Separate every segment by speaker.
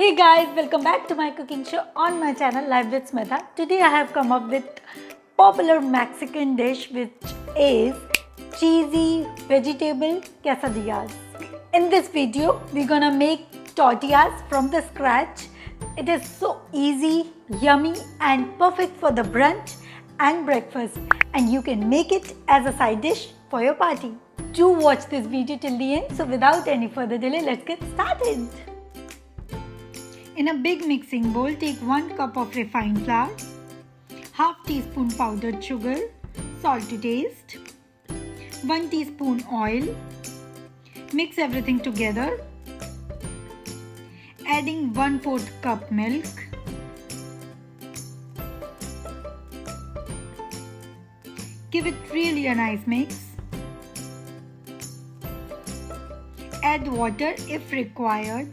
Speaker 1: Hey guys, welcome back to my cooking show on my channel Life with Smita. Today I have come up with popular Mexican dish which is cheesy vegetable quesadillas. In this video, we're gonna make tortillas from the scratch. It is so easy, yummy and perfect for the brunch and breakfast and you can make it as a side dish for your party. Do watch this video till the end. So without any further delay, let's get started. In a big mixing bowl, take 1 cup of refined flour, half teaspoon powdered sugar, salt to taste, 1 teaspoon oil. Mix everything together, adding 1 4th cup milk, Give it really a nice mix. Add water if required.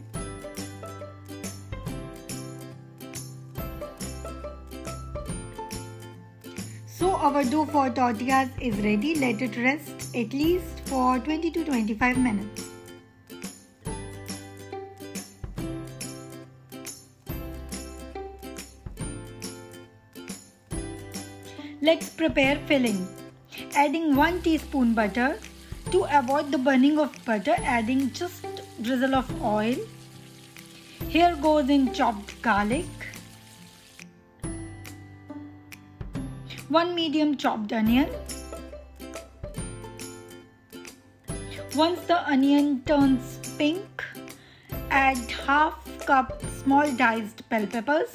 Speaker 1: So our dough for tortillas is ready. Let it rest at least for 20 to 25 minutes. Let's prepare filling. Adding 1 teaspoon butter. To avoid the burning of butter, adding just drizzle of oil. Here goes in chopped garlic. 1 medium chopped onion. Once the onion turns pink, add half cup small diced bell peppers.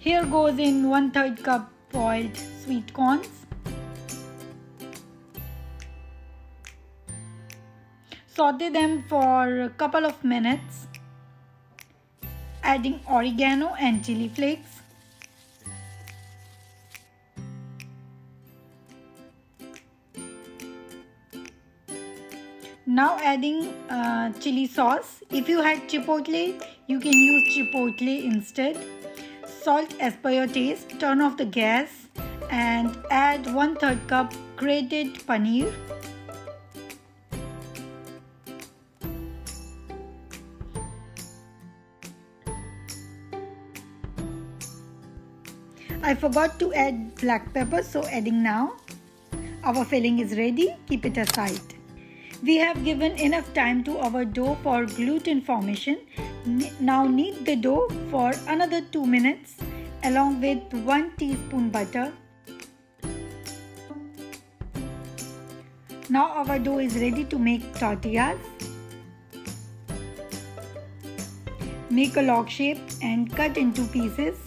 Speaker 1: Here goes in 1 3rd cup boiled sweet corns. Saute them for a couple of minutes, adding oregano and chili flakes. Now adding uh, chili sauce. If you had chipotle, you can use chipotle instead salt as per your taste turn off the gas and add 1 3rd cup grated paneer. I forgot to add black pepper so adding now. Our filling is ready. Keep it aside. We have given enough time to our dough for gluten formation. Now knead the dough for another 2 minutes along with 1 teaspoon butter. Now our dough is ready to make tortillas. Make a log shape and cut into pieces.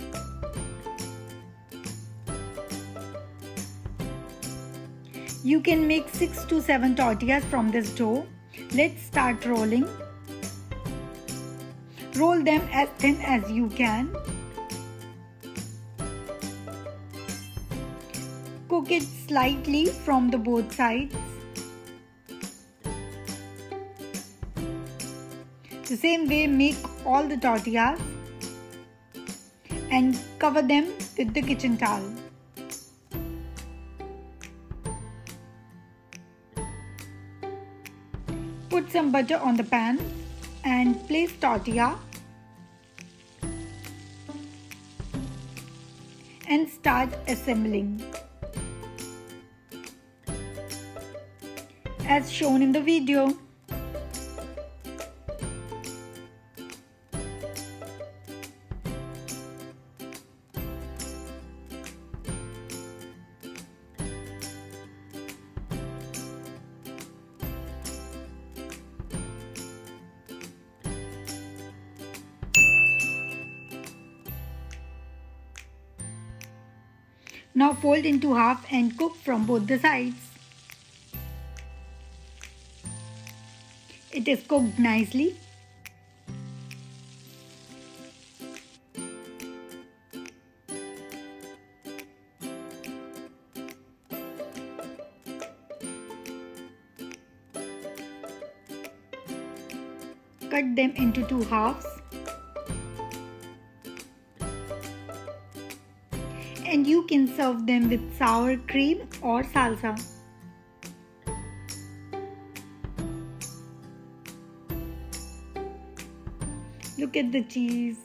Speaker 1: You can make 6 to 7 tortillas from this dough. Let's start rolling. Roll them as thin as you can. Cook it slightly from the both sides. The same way make all the tortillas and cover them with the kitchen towel. Put some butter on the pan and place tortilla and start assembling. As shown in the video. Now fold into half and cook from both the sides. It is cooked nicely. Cut them into two halves. And you can serve them with sour cream or salsa. Look at the cheese.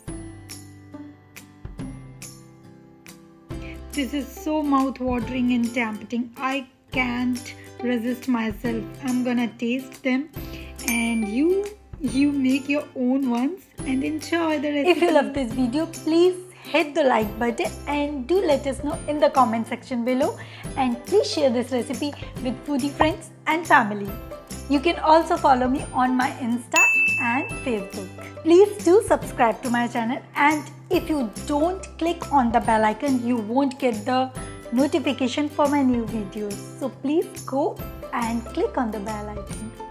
Speaker 1: This is so mouth-watering and tempting. I can't resist myself. I'm gonna taste them and you you make your own ones and enjoy the recipe. If you love this video, please hit the like button and do let us know in the comment section below and please share this recipe with foodie friends and family. You can also follow me on my Insta and Facebook. Please do subscribe to my channel and if you don't click on the bell icon, you won't get the notification for my new videos. So please go and click on the bell icon.